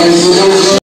faz